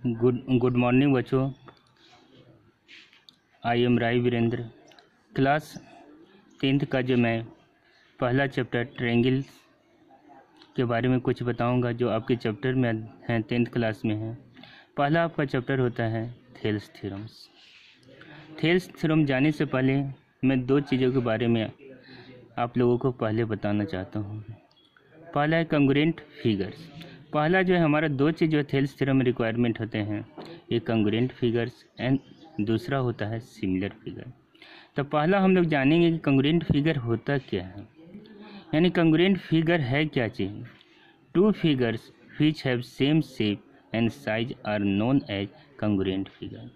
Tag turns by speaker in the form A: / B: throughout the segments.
A: Good good morning बच्चों। I am Rai Virendra. Class tenth का जो मैं पहला चैप्टर ट्रेंगल के बारे में कुछ बताऊँगा, जो आपके चैप्टर में हैं, टेंथ क्लास में है। पहला आपका चैप्टर होता है थेल्स थ्योरम्स थेल्स थ्योरम जाने से पहले मैं दो चीज़ों के बारे में आप लोगों को पहले बताना चाहता हूँ। पहला है कंग्रेंट फिगर्स। पहला जो है, हमारा दो चीज़ जो थेल्स थ्योरम रिक्वायरमेंट होते हैं। एक कंग्रेंट फिगर्स एंड दूसरा होता है सिमिलर फिगर तो पहला हम लोग जानेंगे कि कंग्रेंट फिगर होता क्या है। यानी कंग्रेंट फिगर है क्या चीज़? Two figures which have same shape and size are known as congruent figure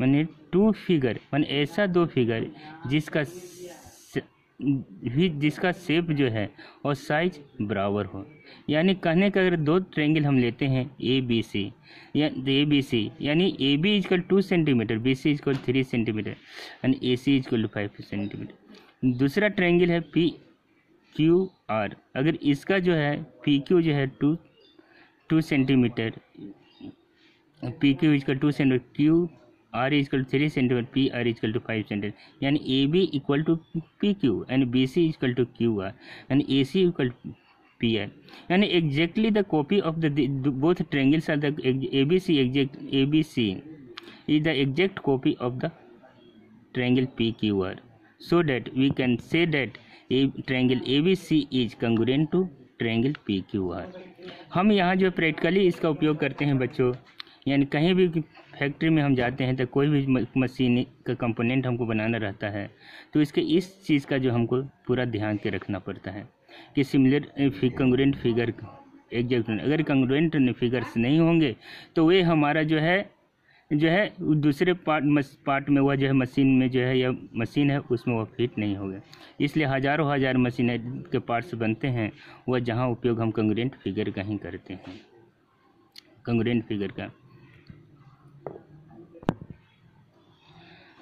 A: मैंने टू फिगर मैंने ऐसा दो फिगर जिसका भी जिसका शेप जो है और साइज़ बराबर हो। यानी कहने का अगर दो ट्रेंगल हम लेते हैं ए बी सी या ए बी सी यानी A B equal two centimetre B C equal three centimetre यानी A C equal to five centimetre दूसरा ट्रेंगल है पी क्यू आर अगर इसका जो है पी क्यू जो है two two centimetre P Q equal two centimetre Q R equal to three centimetre P R equal to five centimetre यानी A B equal to P Q and B C equal to Q R and A C equal to P R यानी exactly the copy of the both triangles are the A B C exact A B C is the exact copy is the exact copy of the triangle PQR so that we can say that a, triangle ABC is congruent to triangle PQR हम यहाँ जो practically इसका उपयोग करते हैं बच्चों यानी कहीं भी फैक्ट्री में हम जाते हैं तो कोई भी मशीन का कंपोनेंट हमको बनाना रहता है। तो इसके इस चीज़ का जो हमको पूरा ध्यान के रखना पड़ता है कि सिमिलर कंग्रेंट फिगर एग्जैक्ट अगर कंग्रेंट फिगर्स नहीं होंगे तो वे हमारा जो है जो है दूसरे पार्ट पार्ट में वह जो है मशीन में जो है या मशीन है उसमें वह फिट नहीं होगा। इसलिए हज़ारों हज़ार मशीन के पार्ट्स बनते हैं वह जहाँ उपयोग हम कंग्रेंट फिगर का ही करते हैं। कंग्रेंट फिगर का।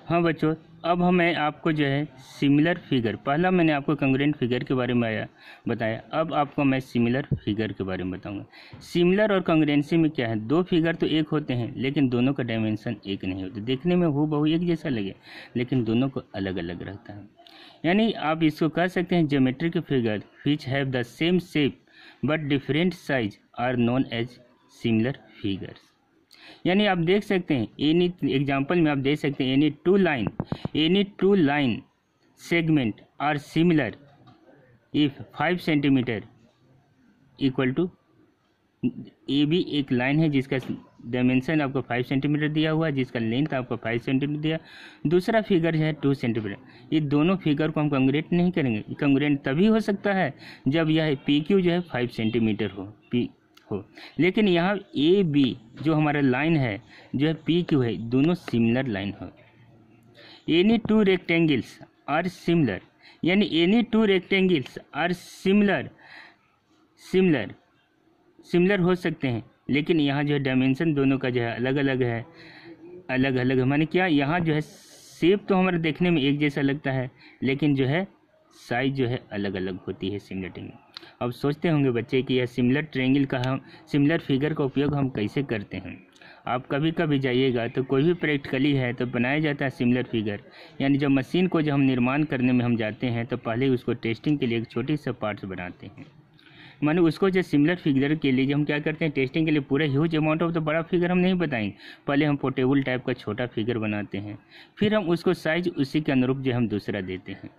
A: हाँ बच्चों, अब हमें आपको जो है सिमिलर फिगर पहला मैंने आपको कंग्रेंट फिगर के बारे में आया, बताया। अब आपको मैं सिमिलर फिगर के बारे में बताऊँगा। सिमिलर और कंग्रेंसी में क्या है? दो फिगर तो एक होते हैं, लेकिन दोनों का डायमेंशन एक नहीं होता। देखने में हु बहु एक जैसा लगे, लेकिन दोनों को अलग अलग रहता है। यानी आप इसको कह सकते हैं geometric figure which have the same shape but different size are known as similar figures यानी आप देख सकते हैं एनी एग्ज़ाम्पल में आप देख सकते हैं any two line any two line segment are similar if five centimetre equal to A भी एक लाइन है जिसका डायमेंशन आपको फाइव सेंटीमीटर दिया हुआ है, जिसका लेंथ आपको फाइव सेंटीमीटर दिया। दूसरा फिगर है टू सेंटीमीटर ये दोनों फिगर को हम कंग्रेट नहीं करेंगे। कंग्रेट तभी हो सकता है जब यह पी क्यू जो है फाइव सेंटीमीटर हो। पी हो। लेकिन यहाँ ए बी जो हमारा लाइन है, जो है पी क्यू है, दोनों सिमिलर लाइन हो। Any two rectangles are similar यानी any two rectangles are similar similar similar हो सकते हैं। लेकिन यहाँ जो है डायमेंशन दोनों का जो है अलग अलग है अलग अलग है। माने क्या यहाँ जो है शेप तो हमारे देखने में एक जैसा लगता है, लेकिन जो है साइज़ जो है अलग अलग होती है सिमिलर ट्रेंगल अब सोचते होंगे बच्चे कि यह सिमिलर ट्रेंगल का हम, सिमिलर फिगर का उपयोग हम कैसे करते हैं। आप कभी कभी जाइएगा तो कोई भी प्रैक्टिकली है तो बनाया जाता है सिमिलर फिगर यानी जब मशीन को जब हम निर्माण करने में हम जाते हैं तो पहले उसको टेस्टिंग के लिए एक छोटी सा पार्ट्स बनाते हैं। माने उसको जो सिमिलर फिगर के लिए हम क्या करते हैं टेस्टिंग के लिए पूरा ह्यूज अमाउंट ऑफ़ तो बड़ा फिगर हम नहीं बताएँगे। पहले हम पोर्टेबल टाइप का छोटा फिगर बनाते हैं। फिर हम उसको साइज़ उसी के अनुरूप जो हम दूसरा देते हैं।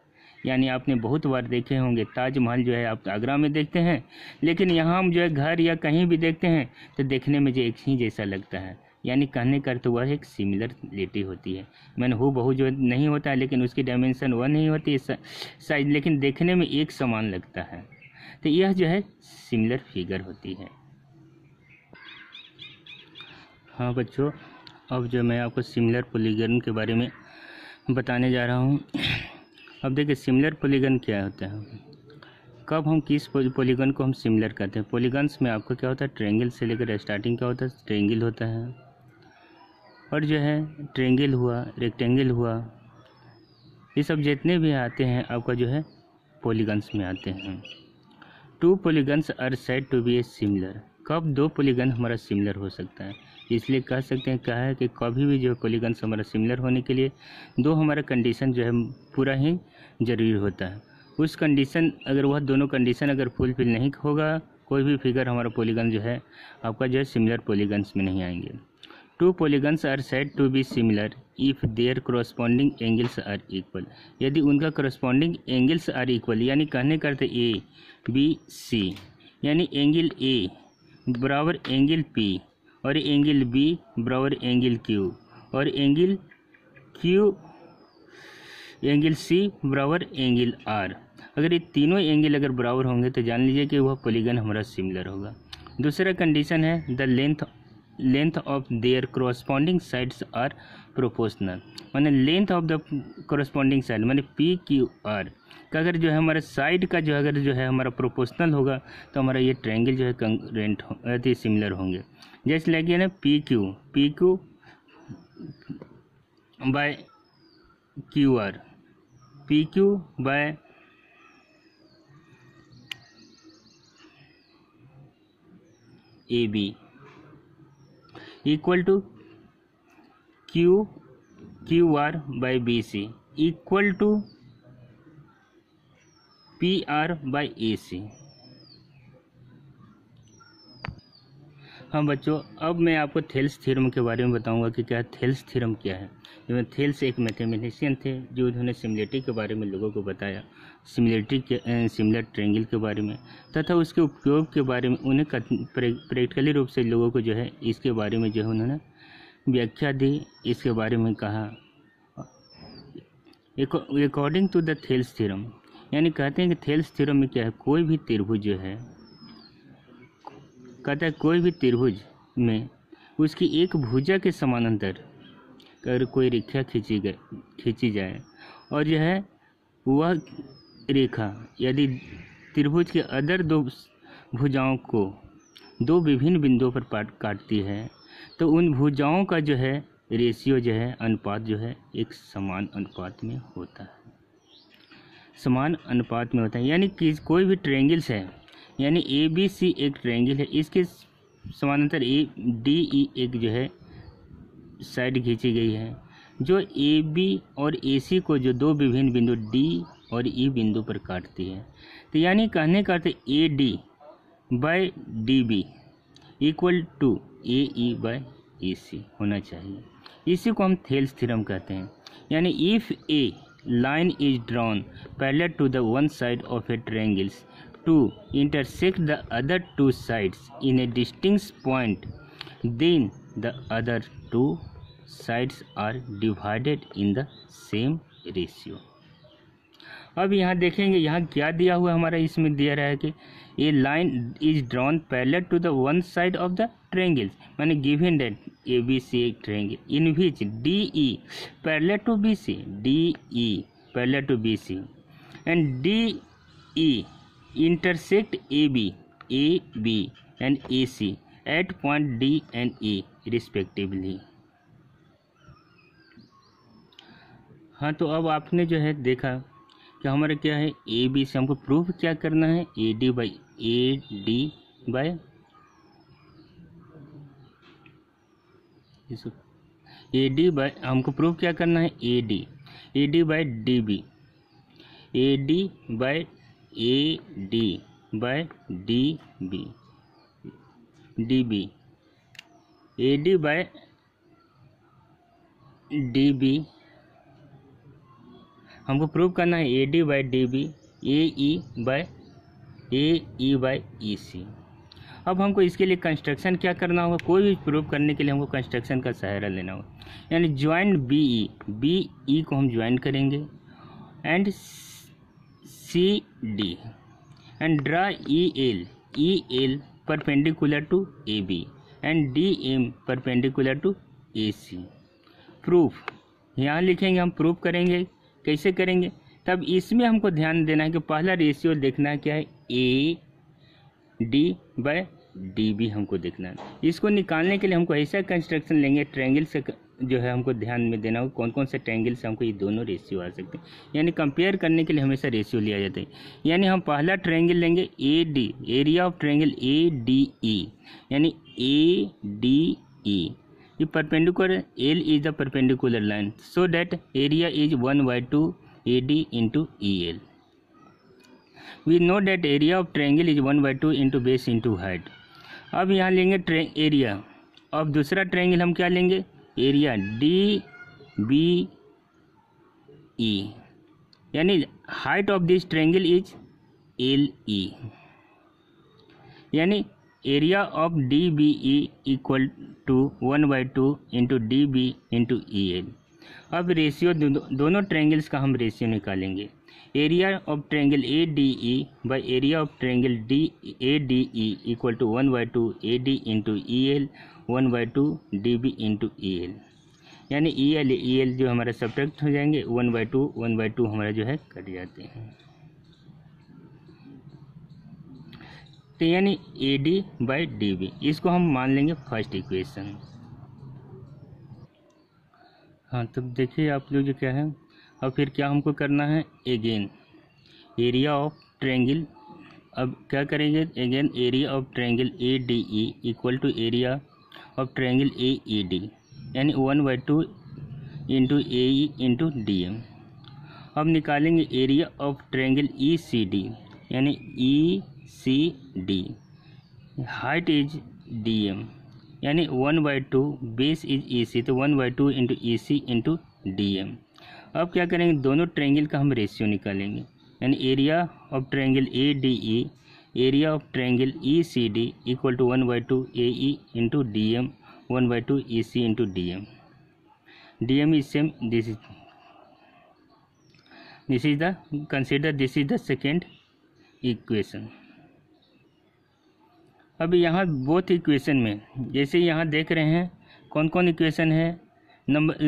A: यानी आपने बहुत बार देखे होंगे, ताजमहल जो है आप आगरा में देखते हैं, लेकिन यहाँ हम जो है घर या कहीं भी देखते हैं तो देखने में जो एक ही जैसा लगता है। यानी कहने का तो वह एक सिमिलर लेटी होती है। मैंने हु बहु जो नहीं होता है, लेकिन उसकी डायमेंशन वह नहीं होती साइज़, लेकिन देखने में एक समान लगता है। तो यह जो है सिमिलर फिगर होती है। हाँ बच्चों, अब जो मैं आपको सिमिलर पोलीगन के बारे में बताने जा रहा हूँ अब देखिए सिमिलर पोलीगन क्या होता है? कब हम किस पोलीगन को हम सिमिलर करते हैं? पोलीगन्स में आपको क्या होता है? ट्रेंगल से लेकर स्टार्टिंग क्या होता है? ट्रेंगल होता है। और जो है ट्रेंगल हुआ रेक्टेंगल हुआ, ये सब जितने भी आते हैं, आपका जो है पोलीगन्स में आते हैं। Two polygons are said to be a similar कब दो पोलीगन हमारा सिमिलर हो सकता है? इसलिए कह सकते हैं क्या है कि कभी भी जो है पोलीगन्स हमारा सिमिलर होने के लिए, दो हमारा कंडीशन जो है पूरा ही ज़रूरी होता है। उस कंडीशन अगर वह दोनों कंडीशन अगर फुलफिल नहीं होगा, कोई भी फिगर हमारा पोलीगन जो है, आपका जो है सिमिलर पोलीगन्स में नहीं आएँगे। Two polygons are said to be similar if their corresponding angles are equal यदि उनका करस्पॉन्डिंग एंगल्स आर इक्वल यानी कहने करते ए बी सी यानी एंगल ए बराबर एंगल पी और एंगल बी बराबर एंगल क्यू और एंगल क्यू एंगल सी बराबर एंगल आर अगर ये तीनों एंगल अगर बराबर होंगे तो जान लीजिए कि वह पोलीगन हमारा सिमिलर होगा। दूसरा कंडीशन है the length length of their corresponding sides are proportional मैंने length of the corresponding side मैंने पी क्यू आर का अगर जो है हमारा साइड का जो है, अगर जो है हमारा प्रोपोर्शनल होगा तो हमारा ये ट्रायंगल जो है कंग्रेंट हो सिमिलर होंगे। जैसे लगे ना P Q P Q by Q R P Q by A B equal to Q Q R by B C equal to P R by A C हाँ बच्चों, अब मैं आपको थेल्स थ्योरम के बारे में बताऊँगा कि क्या थेल्स थ्योरम क्या है। जो थेल्स एक मैथमेटिशियन थे जो उन्होंने सिमिलरिटी के बारे में लोगों को बताया। सिमिलरिटी के सिमिलर ट्रेंगल के बारे में तथा उसके उपयोग के बारे में उन्हें प्रैक्टिकली रूप से लोगों को जो है इसके बारे में जो है उन्होंने व्याख्या दी, इसके बारे में कहा। According to the Thales theorem यानी कहते हैं कि थेल्स थ्योरम में क्या है? कोई भी त्रिभुज जो है, कहता है कोई भी त्रिभुज में उसकी एक भुजा के समानांतर अगर कोई रेखा खींची गए, खींची जाए, और यह वह रेखा, यदि त्रिभुज के अदर दो भुजाओं को दो विभिन्न बिंदुओं पर काटती है तो उन भुजाओं का जो है रेशियो जो है, अनुपात जो है, एक समान अनुपात में होता है। समान अनुपात में होता है। यानी कि कोई भी ट्रेंगल्स है, यानी ए बी सी एक ट्रायंगल है, इसके समानांतर ए डी ई एक जो है साइड खींची गई है। जो ए बी और ए सी को जो दो विभिन्न बिंदु डी और ई बिंदु पर काटती है। तो यानी कहने का अर्थ A D by D B equal to A E by A C होना चाहिए। इसी को हम थेल्स थ्योरम कहते हैं। यानी if a line is drawn parallel to the one side of a triangles to intersect the other two sides in a distinct point then the other two sides are divided in the same ratio अब यहाँ देखेंगे यहाँ क्या दिया हुआ हमारा इसमें दिया रहा है कि a line is drawn parallel to the one side of the triangle मैंने given that A B C एक triangle in which D E parallel to B C D E parallel to B C and D E intersect AB, AB and AC at point D and E respectively. हाँ तो अब आपने जो है देखा कि हमारा क्या है? ए बी से हमको प्रूफ क्या करना है? A D by A D by A D by हमको प्रूफ क्या करना है? A D A D by D B A D by A D by D B D B A D by D B हमको prove करना है A D by D B A E by A E by E C अब हमको इसके लिए construction क्या करना होगा? कोई भी प्रूव करने के लिए हमको कंस्ट्रक्शन का सहारा लेना होगा। यानी join B E B E को हम ज्वाइन करेंगे and C D and draw E L E L perpendicular to A B and D M perpendicular to A C proof यहाँ लिखेंगे, हम प्रूफ करेंगे। कैसे करेंगे? तब इसमें हमको ध्यान देना है कि पहला रेशियो देखना क्या है? A D by D B हमको देखना है। इसको निकालने के लिए हमको ऐसा कंस्ट्रक्शन लेंगे ट्रायंगल से जो है हमको ध्यान में देना होगा कौन कौन से ट्रैंगल से हमको ये दोनों रेशियो आ सकते हैं। यानी कंपेयर करने के लिए हमेशा रेशियो लिया जाता है। यानी हम पहला ट्रैंगल लेंगे A D area of triangle A D E यानी ए डी ई ये perpendicular L is the perpendicular line so that area is one by two A D into E L we know that area of triangle is one by two into base into height अब यहाँ लेंगे area अब दूसरा triangle हम क्या लेंगे? Area D B E यानी height of this triangle is L E यानी area of D B E equal to one by two into D B into E L अब रेशियो दोनों ट्रेंगल्स का हम रेशियो निकालेंगे। Area of triangle A D E by area of triangle D A D E equal to one by two A D into E L one by two D B into E L यानी ई L E L जो हमारा subtract हो जाएँगे one by two one by two हमारा जो है cut जाते हैं। तो यानी A D by D B इसको हम मान लेंगे फ़र्स्ट इक्वेशन हाँ तब देखिए आप लोग जो क्या है? अब फिर क्या हमको करना है? एगेन एरिया ऑफ़ ट्रेंगल अब क्या करेंगे? Again area of triangle A D E equal to area of triangle A E D यानी one by two into A E into D M अब निकालेंगे area of triangle E C D यानी E C D height is D M यानी one by two base is E C तो one by two into E C into D M अब क्या करेंगे? दोनों triangle का हम रेशियो निकालेंगे, यानी area of triangle A D E area of triangle E C D equal to one by two A E into D M one by two E C into D M D M is same this is this is the consider this is the second equation अब यहाँ both equation में जैसे यहाँ देख रहे हैं कौन कौन इक्वेशन है नंबर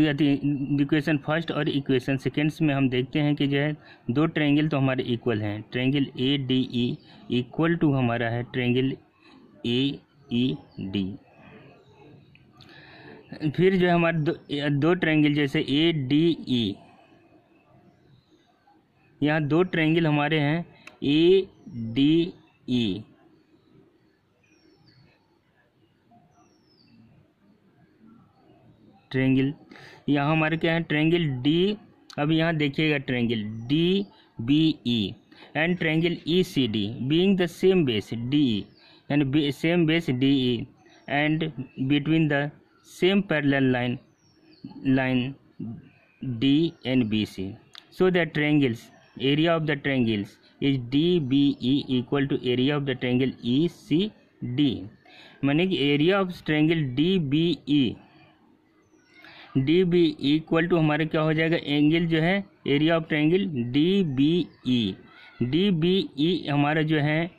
A: इक्वेशन फ़र्स्ट और इक्वेशन सेकेंड्स में हम देखते हैं कि जो है दो ट्रेंगल तो हमारे इक्वल हैं। Triangle A D E equal to हमारा है ट्रेंगल ए ई डी फिर जो है हमारे दो, दो ट्रेंगल जैसे ए डी ई यहाँ दो ट्रेंगल हमारे हैं ए डी ई ट्रेंगल यहाँ हमारे क्या है? ट्रेंगल डी अब यहाँ देखिएगा triangle D B E and triangle E C D being the same base D E यानी same base D E and between the same parallel line line D and B C so the triangles area of the triangles is DBE equal to area of the triangle ECD माने कि area of triangle D B DBE D B equal to हमारे क्या हो जाएगा? Angle जो है area of triangle D B E D B E हमारा जो है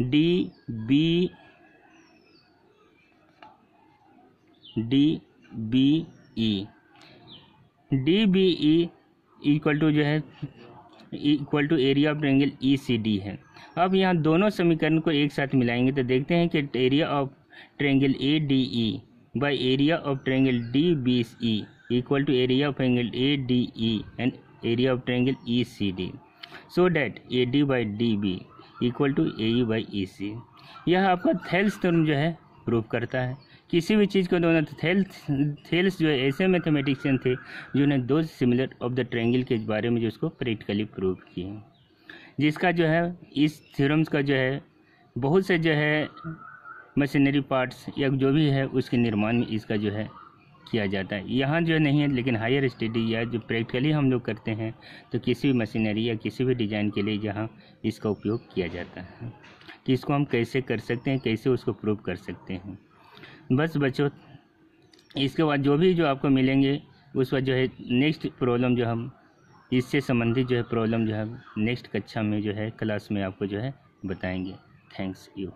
A: D B D B E D B E equal to जो है equal to area of triangle E C D है. अब यहाँ दोनों समीकरण को एक साथ मिलाएँगे तो देखते हैं कि area of triangle A D E by area of triangle DBE equal to area of angle ADE and area of triangle ECD so that AD by DB equal to A E by E C यह आपका Thales theorem जो है prove करता है। किसी भी चीज़ को दोनों थेल्स थेल्स जो है, ऐसे मैथमेटिशियन थे, जिन्होंने दो सिमिलर ऑफ़ द ट्रायंगल के बारे में जो उसको प्रैक्टिकली प्रूव किए। जिसका जो है, इस थ्योरम्स का जो है, बहुत से जो है मशीनरी पार्ट्स या जो भी है, उसके निर्माण में इसका जो है किया जाता है। यहाँ जो नहीं है, लेकिन हायर स्टडी या जो प्रैक्टिकली हम लोग करते हैं तो किसी भी मशीनरी या किसी भी डिज़ाइन के लिए जहाँ इसका उपयोग किया जाता है। कि इसको हम कैसे कर सकते हैं, कैसे उसको प्रूव कर सकते हैं? बस बच्चों, इसके बाद जो भी जो आपको मिलेंगे, उस वक्त जो है नेक्स्ट प्रॉब्लम जो हम, इससे संबंधित जो है प्रॉब्लम जो है नेक्स्ट कक्षा में जो है क्लास में आपको जो है बताएँगे। Thanks you